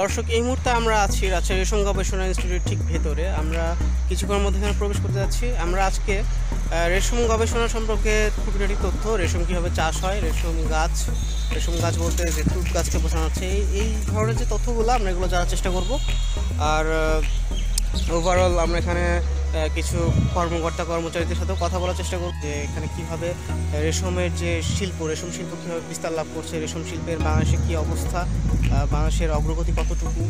দর্শক, এই মুহূর্তে আমরা আছি রাজশাহী রেশম গবেষণা ইনস্টিটিউট ঠিক ভেতরে। আমরা কিছুক্ষণের মধ্যে এখানে প্রবেশ করতে যাচ্ছি। আমরা আজকে রেশম গবেষণা সম্পর্কে খুঁটিনাটি তথ্য, রেশম কীভাবে চাষ হয়, রেশম গাছ রেশম গাছ বলতে যে তুত গাছকে বোঝানো হচ্ছে, এই এই ধরনের যে তথ্যগুলো আমরা এগুলো জানার চেষ্টা করব। আর ওভারঅল আমরা এখানে কিছু কর্মকর্তা কর্মচারীদের সাথেও কথা বলার চেষ্টা করব যে এখানে কীভাবে রেশমের যে শিল্প, রেশম শিল্প কীভাবে বিস্তার লাভ করছে, রেশম শিল্পের বাংলাদেশে কী অবস্থা বাংলাদেশের অগ্রগতি কতটুকু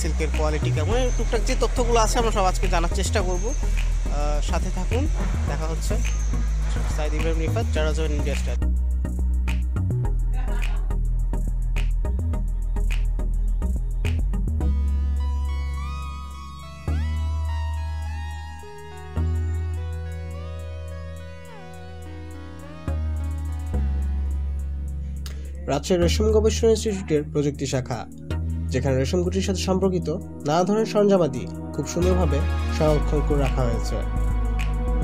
সিল্কের কোয়ালিটি কেমন টুকটাক যে তথ্যগুলো আছে আমরা সব আজকে জানার চেষ্টা করব। সাথে থাকুন, দেখা হচ্ছে। সাইদ ইব্রাহিম রিফাত যারা জয়েন ইন্ডিয়া স্টার রাজশাহী রেশম গবেষণা ইনস্টিটিউটের প্রযুক্তি শাখা, যেখানে রেশম গুটির সাথে সম্পর্কিত নানা ধরনের সরঞ্জামাদি খুব সুন্দরভাবে সংরক্ষণ করে রাখা হয়েছে।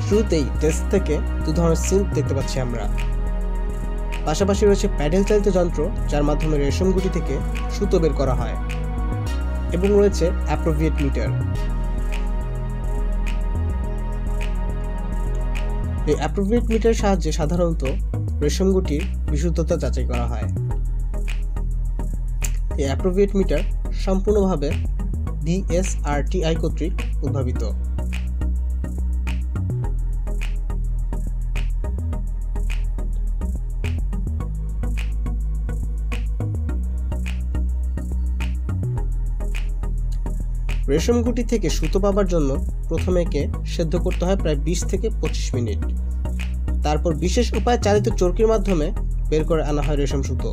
শুরুতেই ডেস্ক থেকে দু ধরনের সিল্ক দেখতে পাচ্ছি আমরা। পাশাপাশি রয়েছে প্যাডেল চালিত যন্ত্র, যার মাধ্যমে রেশম গুটি থেকে সুতো বের করা হয়। এবং রয়েছে অ্যাপ্রোভিয়েট মিটার এই অ্যাপ্রোপ্রিয়েট মিটার সাহায্যে সাধারণত রেশমগুটির বিশুদ্ধতা যাচাই করা হয়। এই অ্যাপ্রোপ্রিয়েট মিটার সম্পূর্ণভাবে ডিএসআরটিআই কর্তৃক উদ্ভাবিত। রেশম গুটি থেকে সুতো পাবার জন্য প্রথমে একে সেদ্ধ করতে হয় প্রায় বিশ থেকে পঁচিশ মিনিট। তারপর বিশেষ উপায়ে চালিত চরকির মাধ্যমে বের করে আনা হয় রেশম সুতো।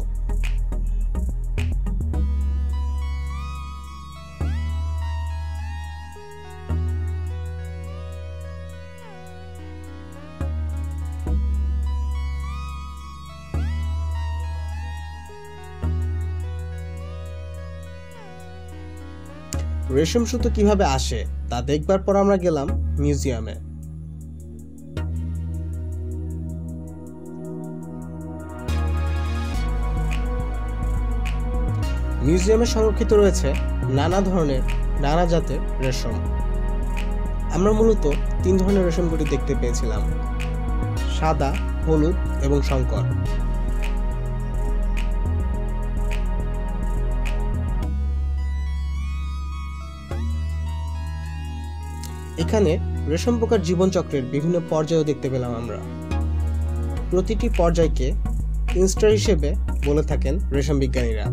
রেশম সুতো কীভাবে আসে, তা দেখবার পর আমরা গেলাম মিউজিয়ামে। মিউজিয়ামে সংরক্ষিত রয়েছে নানা ধরনের, নানা জাতের রেশম। আমরা মূলত তিন ধরনের রেশম গুটি দেখতে পেয়েছিলাম। সাদা, হলুদ এবং শঙ্কর। এখানে রেশম পোকার জীবনচক্রের বিভিন্ন পর্যায়ও দেখতে পেলাম আমরা। প্রতিটি পর্যায়কে ইনস্টার হিসেবে বলে থাকেন রেশম বিজ্ঞানীরা।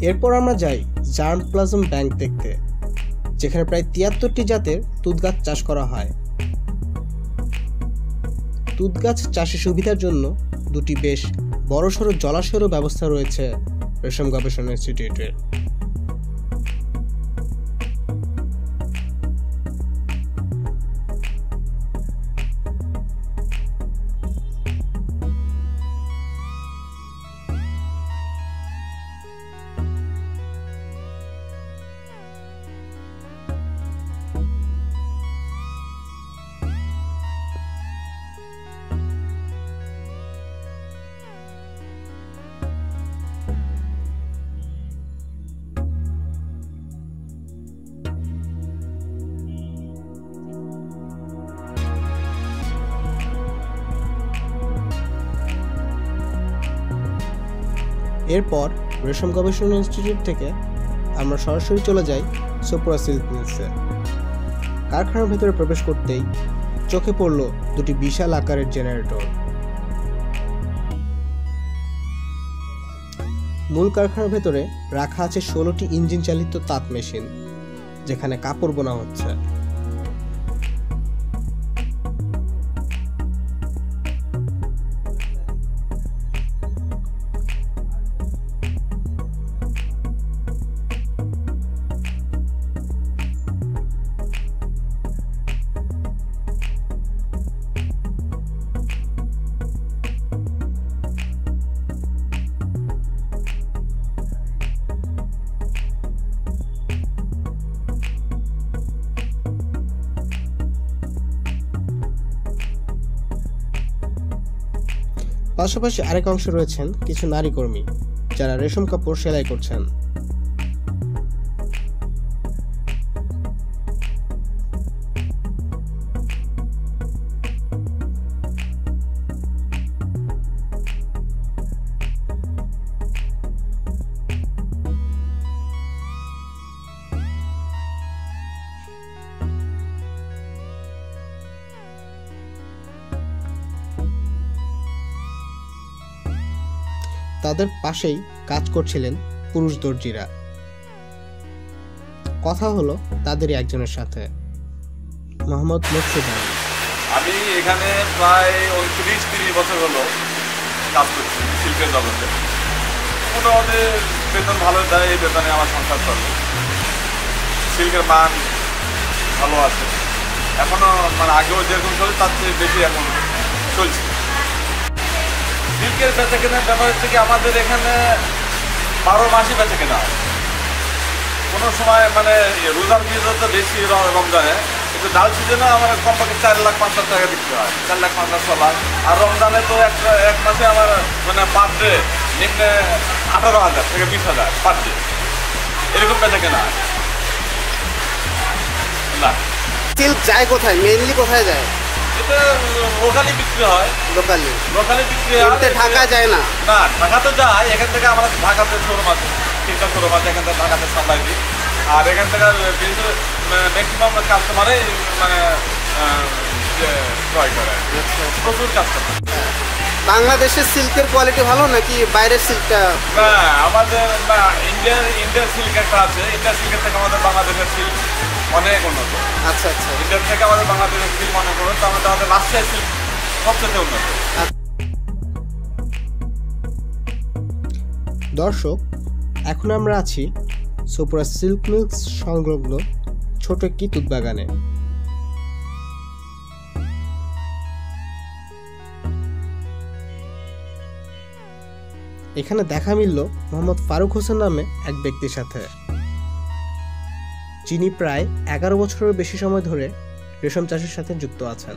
এরপর আমরা যাই জার্ম প্লাজম ব্যাংক দেখতে, যেখানে প্রায় তিয়াত্তরটি জাতের তুত গাছ চাষ করা হয়। তুঁত চাষের সুবিধার জন্য দুটি বেশ বড়সড় জলাশয়েরও ব্যবস্থা রয়েছে রেশম গবেষণা ইনস্টিটিউটের। এরপর রেশম গবেষণা ইনস্টিটিউট থেকে আমরা সরাসরি চলে যাই সোপোরা সিল্ক মিলসে। কারখানার ভেতরে প্রবেশ করতেই চোখে পড়ল দুটি বিশাল আকারের জেনারেটর। মূল কারখানার ভেতরে রাখা আছে ষোলোটি ইঞ্জিন চালিত তাঁত মেশিন, যেখানে কাপড় বোনা হচ্ছে। পাশাপাশি আরেক অংশে রয়েছেন কিছু নারী কর্মী যারা রেশম কাপড় সেলাই করছেন। তাদের পাশেই কাজ করছিলেন পুরুষ দর্জিরা। কথা হলো তাদেরই একজনের সাথে, মোহাম্মদ আলী। আমি এখানে প্রায় উনত্রিশ, তিরিশ বছর হলো কাজ করছি শিল্পের জগতে। মোটামুটি বেতন ভালো দেয়, এই বেতনে আমার সংসার চলে। সিল্কের মান ভালো আছে। এখনও মানে আগেও যেরকম চলে, তার চেয়ে বেশি এখন চলছে। সিল্কের বেচা কেনার ব্যাপার হচ্ছে কি আমাদের এখানে বারো মাসই বেচা কেনা। কোনো সময় মানে রোজার বিয়েতে তো বেশি রমজানে। কিন্তু ডাল সিজনে আমার কমপক্ষে চার লাখ পাঁচ লাখ টাকা বিক্রি হয়। চার লাখ পাঁচ লাখ ছ লাখ। আর রমজানে তো এক এক মাসে আমার মানে পার ডে নিম্নে আঠারো হাজার থেকে বিশ হাজার পার ডে এরকম বেচা কেনা। না। সিল্ক যায় কোথায়? মেনলি কোথায় যায়? এটা লোকালি বিক্রি হয়। লোকালি লোকালি বিক্রি হয়। ঢাকা যায় না? না ঢাকা তো যায় এখান থেকে আমরা ঢাকাতে শোরুম আছে। তিনটা শোরুম আছে এখান থেকে ঢাকাতে সাপ্লাই দিই। আর এখান থেকে ম্যাক্সিমাম কাস্টমারই মানে ক্রয় করে। প্রচুর কাস্টমার বাংলাদেশের সিল্কের কোয়ালিটি ভালো নাকি বাইরের সিল্কটা? না আমাদের না ইন্ডিয়ান ইন্ডিয়ার সিল্ক একটা আছে। ইন্ডিয়ান সিল্কের থেকে আমাদের বাংলাদেশের সিল্ক অনেক উন্নত। আচ্ছা আচ্ছা। ইন্ডিয়ার থেকে আমাদের বাংলাদেশের সিল্ক অনেক উন্নত। আমাদের আমাদের রাজশাহী সিল্ক সবচেয়ে উন্নত। দর্শক এখন আমরা আছি সোপুরা সিল্ক মিলস সংলগ্ন ছোট একটি তুত বাগানে। এখানে দেখা মিলল মোহাম্মদ ফারুক হোসেন নামে এক ব্যক্তির সাথে। যিনি প্রায় এগারো বছরের বেশি সময় ধরে রেশম চাষের সাথে যুক্ত আছেন।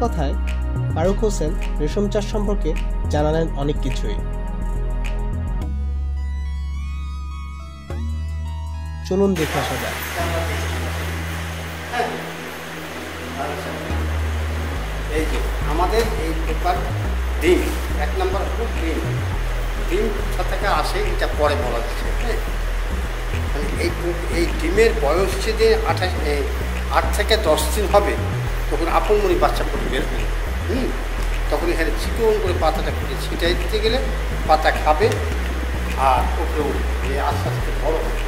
কথায় কথায়, ফারুক হোসেন রেশম চাষ সম্পর্কে জানালেন অনেক কিছুই। চলুন দেখে আসা যাক। এই যে আমাদের এই পেপার ডিম, এক নম্বর হলো ডিম। ডিম কোথা থেকে আসে এটা পরে বলা যাচ্ছে হ্যাঁ? এই এই ডিমের বয়স যে আঠাশ আট থেকে দশ দিন হবে তখন আপন মনি বাচ্চা ফুটে বের হবে হুম? তখন এখানে চিকন করে পাতাটা ফুটে ছিটাই দিতে গেলে পাতা খাবে আর এই আস্তে আস্তে বড় হবে।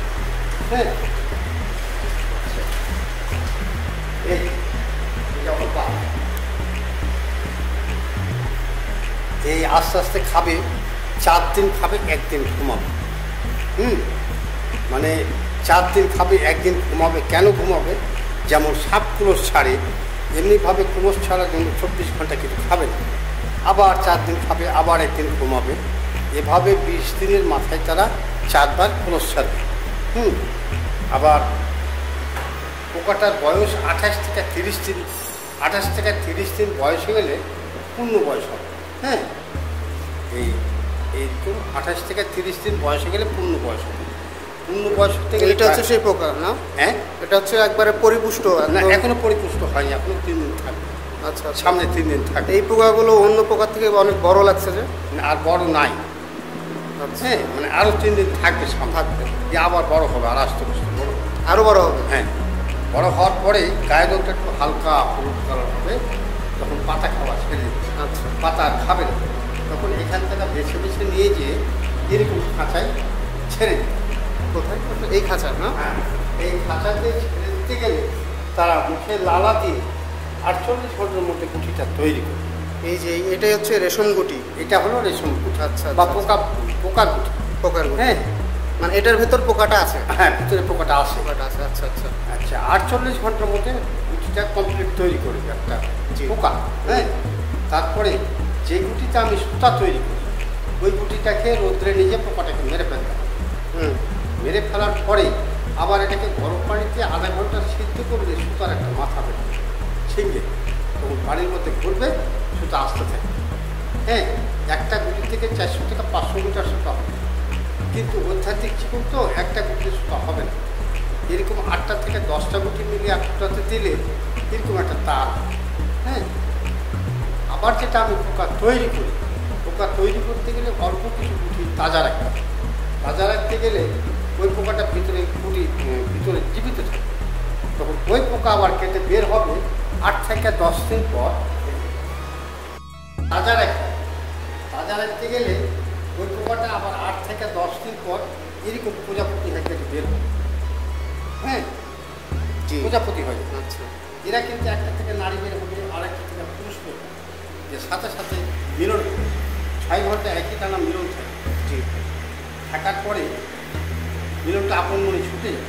হ্যাঁ। এই এই আস্তে আস্তে খাবে, চার দিন খাবে, একদিন ঘুমাবে। হুম? মানে চার দিন খাবে, একদিন ঘুমাবে। কেন ঘুমাবে? যেমন সাপ কুলোস ছাড়ে এমনিভাবে কুমোস ছাড়ার জন্য চব্বিশ ঘণ্টা কিছু খাবে না। আবার চার দিন খাবে, আবার একদিন ঘুমাবে। এভাবে বিশ দিনের মাথায় তারা চারবার কুলোস ছাড়বে। হুম, আবার পোকাটার বয়স আঠাশ থেকে তিরিশ দিন, আঠাশ থেকে তিরিশ দিন বয়স হয়ে গেলে পূর্ণ বয়স হবে। হ্যাঁ এই এইরকম আঠাশ থেকে তিরিশ দিন বয়স হয়ে গেলে পূর্ণ বয়স হবে। পূর্ণ বয়স গেলে এটা হচ্ছে সেই প্রকার না? হ্যাঁ? এটা হচ্ছে একবারে পরিপুষ্ট না এখনও পরিপুষ্ট হয়নি এখনও তিন দিন থাকবে। আচ্ছা আচ্ছা। সামনে তিন দিন থাকবে। এই পোকাগুলো অন্য পোকার থেকে অনেক বড় লাগছে যে? আর বড় নাই। আচ্ছা। হ্যাঁ মানে আরও তিন দিন থাকবে থাকবে। দিয়ে আবার বড় হবে আর আস্তে আস্তে বড় হবে। আরও বড় হবে? হ্যাঁ বড় হওয়ার পরে গায়ের রঙটা একটু হালকা হলুদ কালার হবে তখন পাতা খাওয়া ছেড়ে আচ্ছা। পাতা আর খাবে না। তখন এখান থেকে বেছে বেছে নিয়ে যেয়ে এরকম খাঁচায় ছেড়ে দেবে কোথায় এই খাঁচা না? হ্যাঁ এই খাঁচাতে ছেড়ে দিতে গেলে তারা মুখে লালা দিয়ে আটচল্লিশ ঘণ্টার মধ্যে গুটিটা তৈরি করে এই যে এটাই হচ্ছে রেশম গুটি। এটা হলো রেশম গুটি। আচ্ছা বা আচ্ছা, পোকা পোকার গুটি। পোকার গুটি। হ্যাঁ। মানে এটার ভেতর পোকাটা আছে? হ্যাঁ ভিতরে পোকাটা আসে। পোকাটা আছে আচ্ছা আচ্ছা। আচ্ছা আটচল্লিশ ঘণ্টার মধ্যে গুটিটা কমপ্লিট তৈরি করবে একটা জি। পোকা হ্যাঁ? তারপরে যে গুটিতে আমি সুতা তৈরি করি ওই গুটিটাকে রোদ্রে নিজে পোকাটাকে মেরে ফেলতে হবে হুম। মেরে ফেলার পরে আবার এটাকে গরম পানিতে আধা ঘণ্টা সিদ্ধ করলে সুতার একটা মাথা বেরোবে ছিঁড়বে তখন পানির মধ্যে ঘুরবে, সুতা আসতে থাকে হ্যাঁ একটা গুটি থেকে চারশো থেকে পাঁচশো মিটার সুতা হবে। কিন্তু অধ্যাত্মিক চিকুন তো একটা গুটি সুতা হবে না। এরকম আটটা থেকে দশটা গুটি মিলিয়ে একটাতে দিলে এরকম একটা তার হ্যাঁ আবার যেটা আমি পোকা তৈরি করি, পোকা তৈরি করতে গেলে অল্প কিছু গুটি তাজা রাখতে তাজা রাখতে গেলে ওই পোকাটা ভিতরে উম, ভিতরে জীবিত থাকে। তখন ওই পোকা আবার কেটে বের হবে আট থেকে দশ দিন পর। তাজা রাখতে তাজা রাখতে গেলে ওই পোকাটা আবার আট থেকে দশ দিন পর এরকম প্রজাপতি হয়ে কেটে বের হবে। হ্যাঁ? প্রজাপতি হয়। আচ্ছা। এরা কিন্তু একটা থেকে নারী বের হবে আর একটা থেকে পুরুষ বের হবে। যে সাথে সাথে মিলন। ছয় ঘণ্টা একই টানা মিলন থাকে জি। থাকার পরে মিলনটা আপন মনে ছুটে যায়।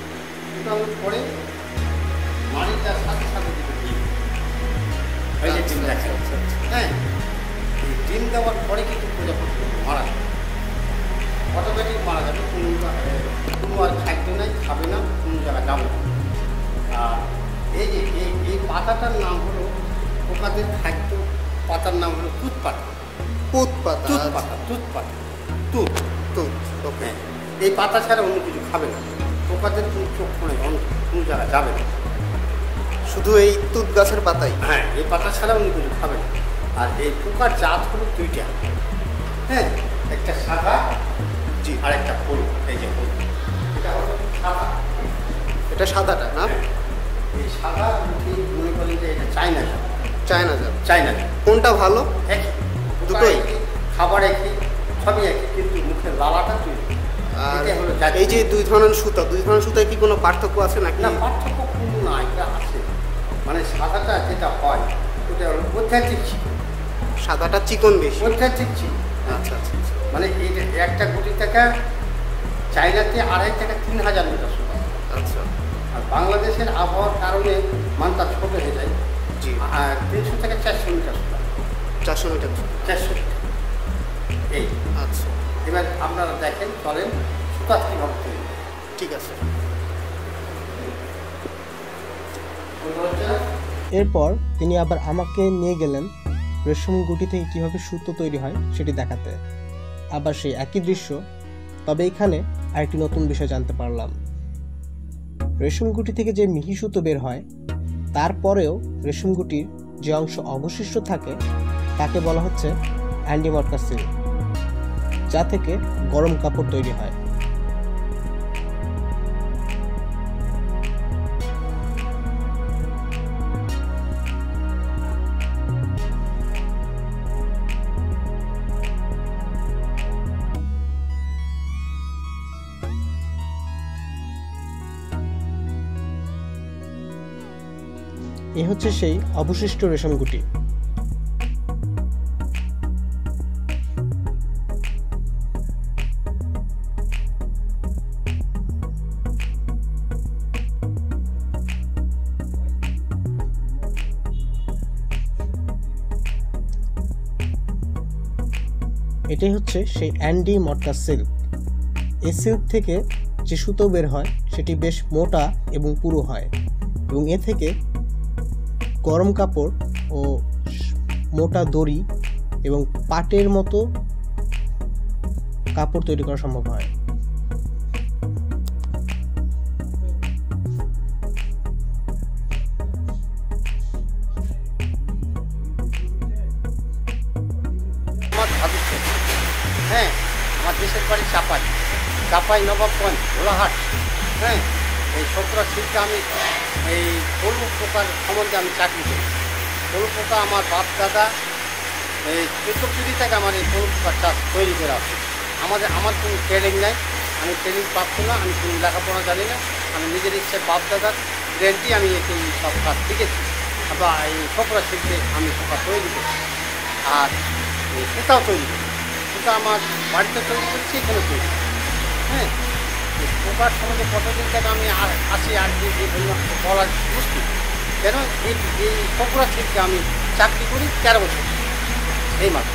ছুটানোর পরে মাড়িটার সাথে সাথে ডিম আচ্ছা, আচ্ছা, আচ্ছা। হ্যাঁ এই ডিম দেওয়ার পরে কিন্তু প্রজাপতি মারা যাবে। অটোমেটিক মারা যাবে। কোনো কোনো আর খাদ্য নাই খাবে না কোনো জায়গায় যাবে না। আর এই যে এই পাতাটার নাম হলো পোকাদের খাদ্য পাতার নাম হলো তুত পাতা পুত পাতা তুত পাতা তুত পাতা তুত তুত ওকে। হ্যাঁ। এই পাতা ছাড়া অন্য কিছু খাবে না। পোকাদের কোনো চোখ নেই অন্য কোনো জায়গায় যাবে না। শুধু এই তুত গাছের পাতাই? হ্যাঁ এই পাতা ছাড়া অন্য কিছু খাবে না। আর এই পোকার জাত হলো দুইটা। হ্যাঁ একটা সাদা জি। আর একটা হলুদ। এই যে হলুদ। এটা হলো সাদা। এটা সাদাটা না? হ্যাঁ। এই সাদা মনে করেন যে এটা জাত। চায়না জাত। চাইনা জাত। কোনটা ভালো? একই। দুটোই? দুটোই খাবার একই সবই একই। কিন্তু মুখের লালাটা তৈরি আর এই যে দুই ধরনের সুতা দুই ধরনের সুতায় কি কোনো পার্থক্য আছে নাকি? না পার্থক্য কোনো না এটা আছে। মানে সাদাটা যেটা হয় ওটা অধ্যাত্মিক ছিল সাদাটা চিকন বেশি। অধ্যাত্মিক ছিল আচ্ছা আচ্ছা আচ্ছা। মানে এই একটা কোটি টাকা চাইনাতে আড়াই টাকা তিন হাজার মিটার সোনা আচ্ছা। আর বাংলাদেশের আবহাওয়ার কারণে মানটা ছোট হয়ে যায়। জি। আর তিনশো থেকে চারশো মিটার সোনা চারশো মিটার চারশো এই। আচ্ছা। এবার আপনারা দেখেন চলেন সুতা ঠিক আছে। এরপর তিনি আবার আমাকে নিয়ে গেলেন, রেশম গুটি থেকে কীভাবে সুতো তৈরি হয় সেটি দেখাতে। আবার সেই একই দৃশ্য, তবে এখানে আরেকটি নতুন বিষয় জানতে পারলাম। রেশম গুটি থেকে যে মিহি সুতো বের হয়, তারপরেও রেশম গুটির যে অংশ অবশিষ্ট থাকে, তাকে বলা হচ্ছে অ্যান্ডিমটকা সিল্ক যা থেকে গরম কাপড় তৈরি হয়। এ হচ্ছে সেই অবশিষ্ট রেশম গুটি এটাই হচ্ছে সেই অ্যান্ডি মটকা সিল্ক। এ সিল্ক থেকে যে সুতো বের হয়, সেটি বেশ মোটা এবং পুরো হয় এবং এ থেকে গরম কাপড় ও মোটা দড়ি এবং পাটের মতো কাপড় তৈরি করা সম্ভব হয়। দেশের বাড়ি চাপাই। চাপাই নবাবগঞ্জ ভোলাহাট হ্যাঁ এই সতেরো শিল্পে আমি এই পলু পোকার সম্বন্ধে আমি চাকরি করি। পলু পোকা আমার বাপ, দাদা, এই চোদ্দ পিড়ি থেকে আমার এই পলু পোকার চাষ তৈরি করে আছে আমাদের, আমার কোনো ট্রেনিং নাই, আমি ট্রেনিং পাচ্ছি না, আমি কোনো লেখাপড়া জানি না। আমি নিজের ইচ্ছে বাপ, দাদার গ্যারেন্টি আমি এই সব কাজ শিখেছি। বা এই সতেরো শিল্পে আমি পোকা তৈরি করি। আর সুতাও তৈরি করি। সুতা আমার বাড়িতে তৈরি করছি, এখানে তৈরি হ্যাঁ? পোকার সম্বন্ধে কতদিন থেকে আমি আর আসি আর যে বলার বুঝতে কেন? এই এই কপুরা থেকে আমি চাকরি করি তেরো বছর। এই মাত্র।